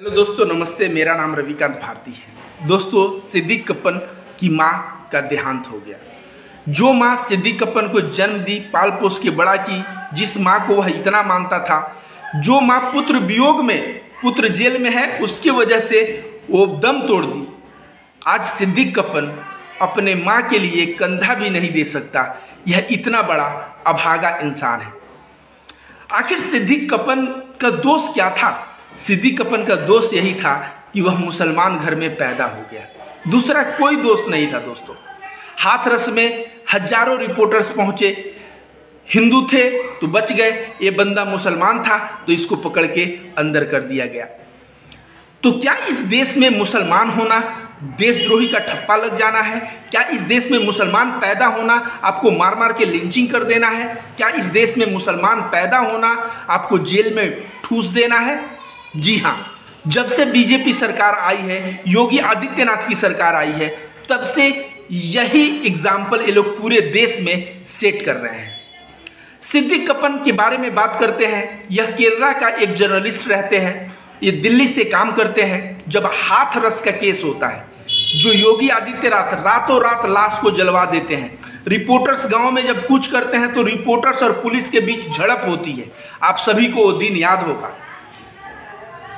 Hello दोस्तों, नमस्ते। मेरा नाम रविकांत भारती है। दोस्तों, सिद्दीक कप्पन की माँ का देहांत हो गया। जो माँ सिद्दीक कप्पन को जन्म दी पाल पोस के बड़ा की, जिस माँ को वह इतना मानता था, जो माँ पुत्र वियोग में, पुत्र जेल में है, उसकी वजह से वो दम तोड़ दी। आज सिद्दीक कप्पन अपने माँ के लिए कंधा भी नहीं दे सकता। यह इतना बड़ा अभागा इंसान है। आखिर सिद्दीक कप्पन का दोष क्या था? सिद्दीक कपन का दोष यही था कि वह मुसलमान घर में पैदा हो गया। दूसरा कोई दोष नहीं था दोस्तों। हाथरस में हज़ारों रिपोर्टर्स पहुँचे। हिंदू थे तो बच गए। ये बंदा मुसलमान था तो इसको पकड़ के अंदर कर दिया गया। तो क्या इस देश में मुसलमान होना देशद्रोही का ठप्पा लग जाना है? क्या इस देश में मुसलमान पैदा होना आपको मार मार के लिंचिंग कर देना है? क्या इस देश में मुसलमान पैदा होना आपको जेल में ठूस देना है? जी हाँ जब से बीजेपी सरकार आई है, योगी आदित्यनाथ की सरकार आई है, तब से यही एग्ज़ाम्पल ये लोग पूरे देश में सेट कर रहे हैं। सिद्दीक कपन के बारे में बात करते हैं, यह केरला का एक जर्नलिस्ट रहते हैं, ये दिल्ली से काम करते हैं, जब हाथ रस का केस होता है, जो योगी आदित्यनाथ रातों रात लाश को जलवा देते हैं। रिपोर्टर्स गाँव में जब कुछ करते हैं तो रिपोर्टर्स और पुलिस के बीच झड़प होती है। आप सभी को वो दिन याद होगा।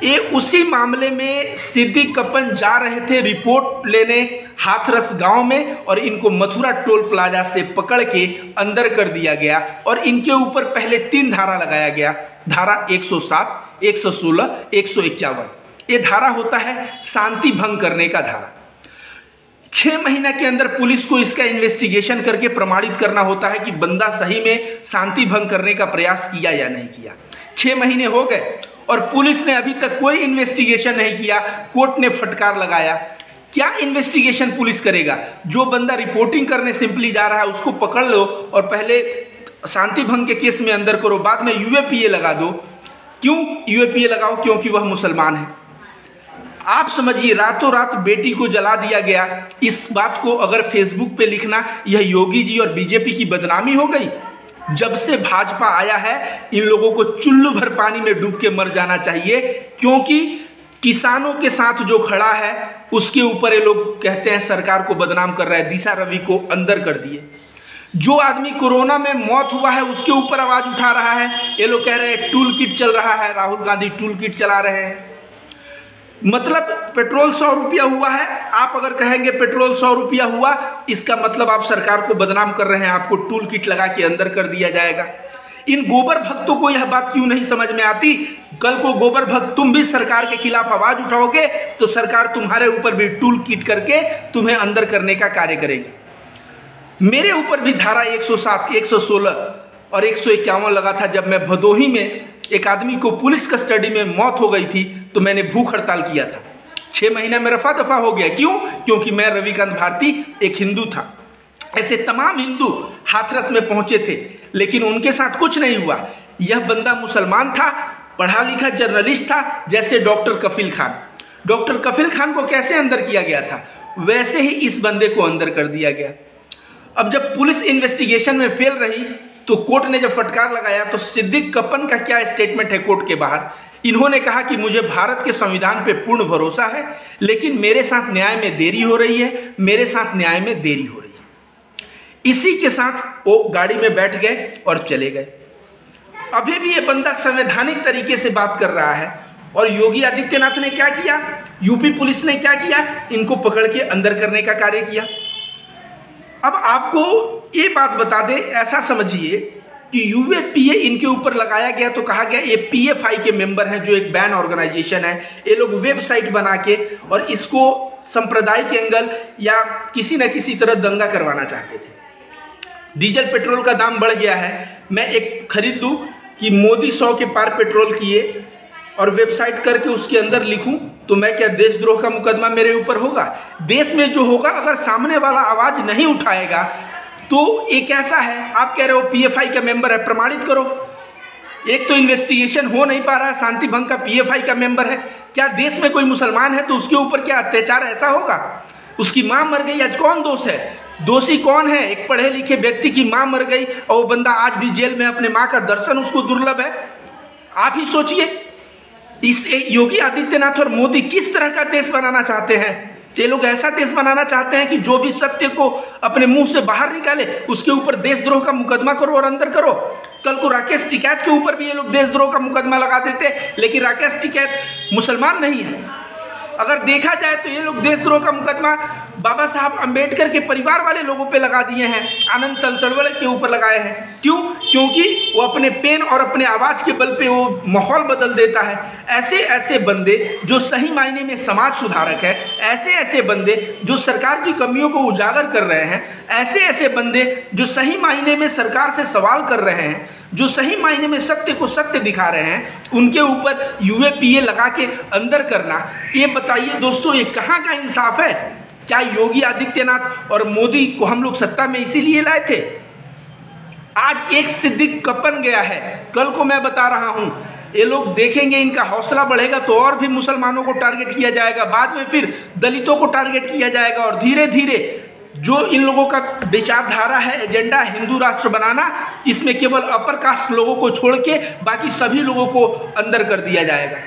ये उसी मामले में सिद्दीक कपन जा रहे थे रिपोर्ट लेने हाथरस गाँव में और इनको मथुरा टोल प्लाजा से पकड़ के अंदर कर दिया गया और इनके ऊपर पहले तीन धारा लगाया गया। धारा 107, 116, 151 ये धारा होता है शांति भंग करने का धारा। छह महीना के अंदर पुलिस को इसका इन्वेस्टिगेशन करके प्रमाणित करना होता है कि बंदा सही में शांति भंग करने का प्रयास किया या नहीं किया। छह महीने हो गए और पुलिस ने अभी तक कोई इन्वेस्टिगेशन नहीं किया, कोर्ट ने फटकार लगाया। क्या इन्वेस्टिगेशन पुलिस करेगा? जो बंदा रिपोर्टिंग करने सिंपली जा रहा है, उसको पकड़ लो और पहले शांति भंग के केस में अंदर करो, बाद में यूएपीए लगा दो। क्यों यूएपीए लगाओ? क्योंकि वह मुसलमान है। आप समझिए, रातों रात बेटी को जला दिया गया। इस बात को अगर फेसबुक पे लिखना, यह योगी जी और बीजेपी की बदनामी हो गई? जब से भाजपा आया है, इन लोगों को चुल्लू भर पानी में डूब के मर जाना चाहिए, क्योंकि किसानों के साथ जो खड़ा है, उसके ऊपर ये लोग कहते हैं, सरकार को बदनाम कर रहा है, दिशा रवि को अंदर कर दिए। जो आदमी कोरोना में मौत हुआ है, उसके ऊपर आवाज़ उठा रहा है, ये लोग कह रहे हैं टूल किट चल रहा है, राहुल गांधी टूल किट चला रहे हैं। मतलब पेट्रोल सौ रुपया हुआ है आप अगर कहेंगे पेट्रोल सौ रुपया हुआ इसका मतलब आप सरकार को बदनाम कर रहे हैं आपको टूल किट लगा के अंदर कर दिया जाएगा। इन गोबर भक्तों को यह बात क्यों नहीं समझ में आती? कल को गोबर भक्त तुम भी सरकार के खिलाफ आवाज़ उठाओगे तो सरकार तुम्हारे ऊपर भी टूल किट करके तुम्हें अंदर करने का कार्य करेगी। मेरे ऊपर भी धारा 107, 116 और एक सौ इक्यावन लगा था जब मैं भदोही में एक आदमी को पुलिस कस्टडी में मौत हो गई थी। तो मैंने भूख हड़ताल किया था। छह महीना में रफा दफ़ा हो गया। क्यों? क्योंकि मैं रविकांत भारती एक हिंदू था। ऐसे तमाम हिंदू हाथरस में पहुँचे थे, लेकिन उनके साथ कुछ नहीं हुआ। यह बंदा मुसलमान था, पढ़ा लिखा जर्नलिस्ट था, जैसे डॉक्टर कफिल खान। डॉक्टर कफिल खान को कैसे अंदर किया गया था? वैसे ही इस बंदे को अंदर कर दिया गया। अब जब पुलिस इन्वेस्टिगेशन में फेल रही तो कोर्ट ने जब फटकार लगाया तो सिद्दीक कपन का क्या स्टेटमेंट है कोर्ट के बाहर? इन्होंने कहा कि मुझे भारत के संविधान पे पूर्ण भरोसा है, लेकिन मेरे साथ न्याय में देरी हो रही है, मेरे साथ न्याय में देरी हो रही है। इसी के साथ वो गाड़ी में बैठ गए और चले गए। अभी भी ये बंदा संवैधानिक तरीके से बात कर रहा है, और योगी आदित्यनाथ ने क्या किया? यूपी पुलिस ने क्या किया? इनको पकड़ के अंदर करने का कार्य किया। अब आपको ये बात बता दे, ऐसा समझिए कि यूएपीए इनके ऊपर लगाया गया तो कहा गया ये पीएफआई के मेंबर हैं, जो एक बैन ऑर्गेनाइजेशन है। ये लोग वेबसाइट बना के और इसको सांप्रदायिक एंगल या किसी न किसी तरह दंगा करवाना चाहते थे। डीजल पेट्रोल का दाम बढ़ गया है। मैं एक खरीद लूँ कि मोदी सौ के पार पेट्रोल किए और वेबसाइट करके उसके अंदर लिखूं तो मैं क्या देशद्रोह का मुकदमा मेरे ऊपर होगा? देश में जो होगा, अगर सामने वाला आवाज़ नहीं उठाएगा तो एक ऐसा है, आप कह रहे हो पीएफआई का मेंबर है, प्रमाणित करो। एक तो इन्वेस्टिगेशन हो नहीं पा रहा है, शांति भंग का पीएफआई का मेंबर है। क्या देश में कोई मुसलमान है तो उसके ऊपर क्या अत्याचार ऐसा होगा? उसकी माँ मर गई, आज कौन दोष है? दोषी कौन है? एक पढ़े लिखे व्यक्ति की माँ मर गई और वो बंदा आज भी जेल में अपने माँ का दर्शन उसको दुर्लभ है। आप ही सोचिए, इस योगी आदित्यनाथ और मोदी किस तरह का देश बनाना चाहते हैं? ये लोग ऐसा देश बनाना चाहते हैं कि जो भी सत्य को अपने मुँह से बाहर निकाले, उसके ऊपर देशद्रोह का मुकदमा करो और अंदर करो। कल को राकेश टिकैत के ऊपर भी ये लोग देशद्रोह का मुकदमा लगा देते लेकिन राकेश टिकैत मुसलमान नहीं है। अगर देखा जाए तो ये लोग देशद्रोह का मुकदमा बाबा साहब अंबेडकर के परिवार वाले लोगों पे लगा दिए हैं, आनंद तलतड़वल के ऊपर लगाए हैं। क्यों? क्योंकि वो अपने पेन और अपने आवाज़ के बल पे वो माहौल बदल देता है। ऐसे ऐसे बंदे जो सही मायने में समाज सुधारक है, ऐसे ऐसे बंदे जो सरकार की कमियों को उजागर कर रहे हैं, ऐसे ऐसे बंदे जो सही मायने में सरकार से सवाल कर रहे हैं, जो सही मायने में सत्य को सत्य दिखा रहे हैं, उनके ऊपर यूएपीए लगा के अंदर करना, ये बताइए दोस्तों, ये कहाँ का इंसाफ है? क्या योगी आदित्यनाथ और मोदी को हम लोग सत्ता में इसीलिए लाए थे? आज एक सिद्दिक कपन गया है। कल को मैं बता रहा हूँ, ये लोग देखेंगे इनका हौसला बढ़ेगा तो और भी मुसलमानों को टारगेट किया जाएगा। बाद में फिर दलितों को टारगेट किया जाएगा और धीरे धीरे जो इन लोगों का विचारधारा है, एजेंडा हिंदू राष्ट्र बनाना, इसमें केवल अपर कास्ट लोगों को छोड़ के बाकी सभी लोगों को अंदर कर दिया जाएगा।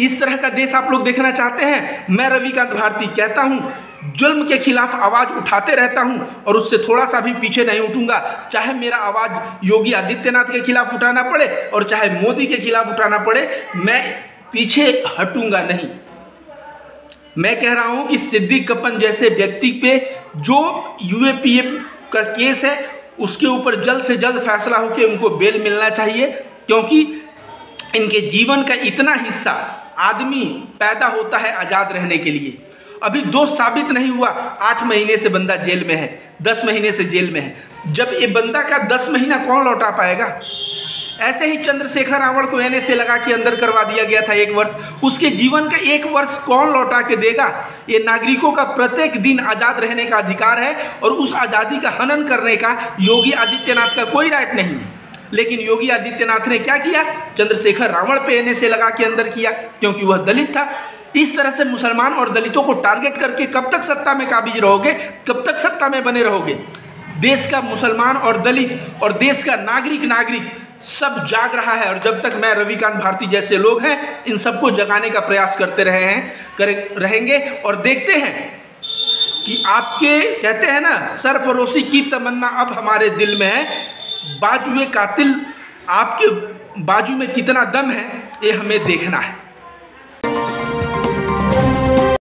इस तरह का देश आप लोग देखना चाहते हैं, मैं रविकांत भारती कहता हूँ, जुल्म के खिलाफ आवाज़ उठाते रहता हूँ और उससे थोड़ा सा भी पीछे नहीं उठूँगा। चाहे मेरा आवाज़ योगी आदित्यनाथ के खिलाफ उठाना पड़े और चाहे मोदी के खिलाफ उठाना पड़े, मैं पीछे हटूँगा नहीं। मैं कह रहा हूँ कि सिद्दीक कपन जैसे व्यक्ति पे जो यूएपीए का केस है, उसके ऊपर जल्द से जल्द फैसला होकर उनको बेल मिलना चाहिए, क्योंकि इनके जीवन का इतना हिस्सा आदमी पैदा होता है आज़ाद रहने के लिए। अभी दोष साबित नहीं हुआ, आठ महीने से बंदा जेल में है, दस महीने से जेल में है। जब ये बंदा का दस महीना कौन लौटा पाएगा? ऐसे ही चंद्रशेखर रावण को एन से लगा के अंदर करवा दिया गया था एक वर्ष। उसके जीवन का एक वर्ष कौन लौटा के देगा? ये नागरिकों का प्रत्येक दिन आज़ाद रहने का अधिकार है और उस आज़ादी का हनन करने का योगी आदित्यनाथ का कोई राइट नहीं। है लेकिन योगी आदित्यनाथ ने क्या किया? चंद्रशेखर रावण पे से लगा के अंदर किया, क्योंकि वह दलित था। इस तरह से मुसलमान और दलितों को टारगेट करके कब तक सत्ता में काबिज रहोगे? कब तक सत्ता में बने रहोगे? देश का मुसलमान और दलित और देश का नागरिक नागरिक सब जाग रहा है। और जब तक मैं रविकांत भारती जैसे लोग हैं, इन सबको जगाने का प्रयास करते रहे हैं, करे, रहेंगे। और देखते हैं कि आपके, कहते हैं ना सरफरोशी की तमन्ना अब हमारे दिल में है। बाजुए कातिल आपके बाजू में कितना दम है ये हमें देखना है।